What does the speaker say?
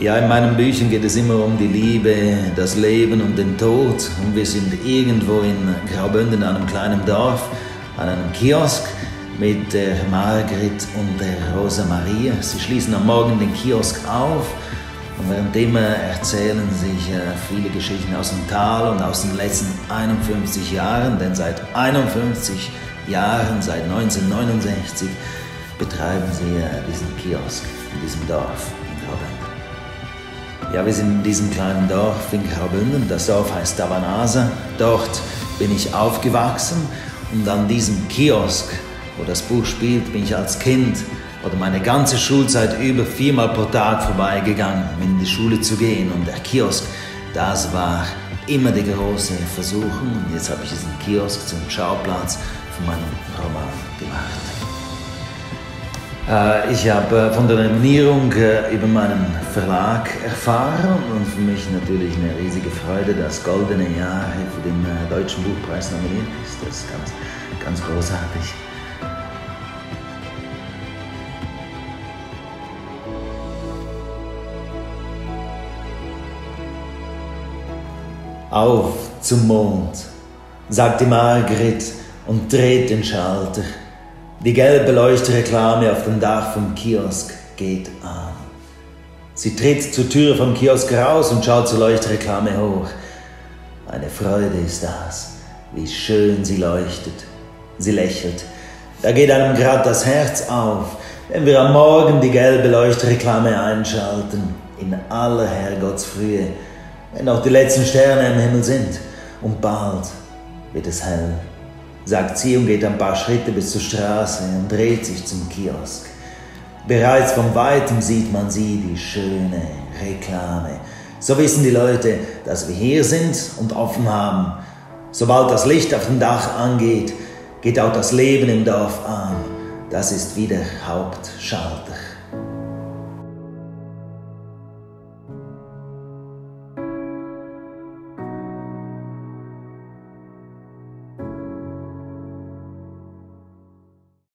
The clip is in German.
Ja, in meinen Büchern geht es immer um die Liebe, das Leben und den Tod. Und wir sind irgendwo in Graubünden, einem kleinen Dorf, an einem Kiosk mit der Margret und der Rosa Maria. Sie schließen am Morgen den Kiosk auf und währenddem erzählen sich äh, viele Geschichten aus dem Tal und aus den letzten 51 Jahren, denn seit 51 Jahren, seit 1969, betreiben sie äh, diesen Kiosk in diesem Dorf in Graubünden. Ja, wir sind in diesem kleinen Dorf in Graubünden. Das Dorf heißt Davanasa. Dort bin ich aufgewachsen und an diesem Kiosk, wo das Buch spielt, bin ich als Kind oder meine ganze Schulzeit über viermal pro Tag vorbeigegangen, um in die Schule zu gehen. Und der Kiosk, das war immer die große Versuchung. Und jetzt habe ich diesen Kiosk zum Schauplatz von meinem Roman gemacht. Äh, ich habe äh, von der Nominierung äh, über meinen Verlag erfahren und für mich natürlich eine riesige Freude, das goldene Jahr für den Deutschen Buchpreis nominiert ist. Das ist ganz, ganz großartig. Auf zum Mond, sagte Margret und dreht den Schalter. Die gelbe Leuchtreklame auf dem Dach vom Kiosk geht an. Sie tritt zur Tür vom Kiosk raus und schaut zur Leuchtreklame hoch. Eine Freude ist das, wie schön sie leuchtet. Sie lächelt. Da geht einem grad das Herz auf, wenn wir am Morgen die gelbe Leuchtreklame einschalten, in aller Herrgottsfrühe, wenn auch die letzten Sterne im Himmel sind. Und bald wird es hell sagt sie und geht ein paar Schritte bis zur Straße und dreht sich zum Kiosk. Bereits von weitem sieht man sie, die schöne Reklame. So wissen die Leute, dass wir hier sind und offen haben. Sobald das Licht auf dem Dach angeht, geht auch das Leben im Dorf an. Das ist wie der Hauptschalter.